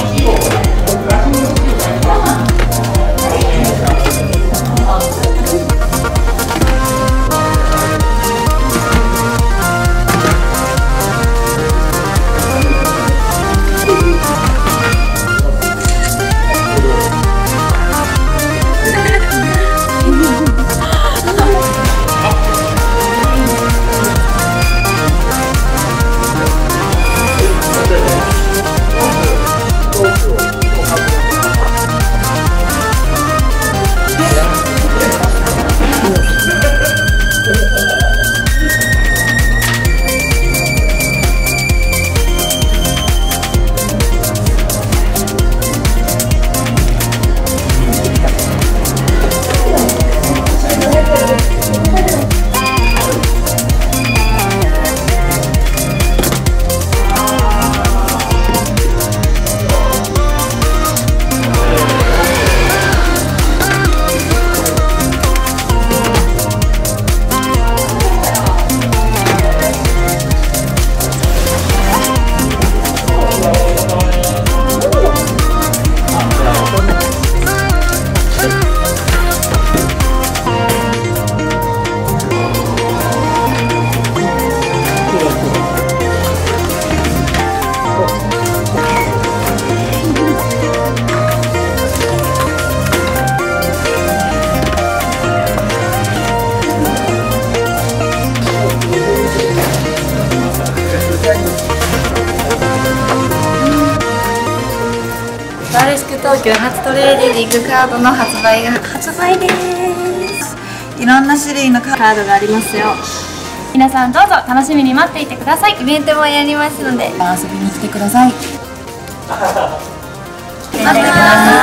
deportivo. バーレスク東京初トレーディングカードの発売が発売です。いろんな種類のカードがありますよ。皆さんどうぞ楽しみに待っていてください。イベントもやりますので遊びに来てください。待ってください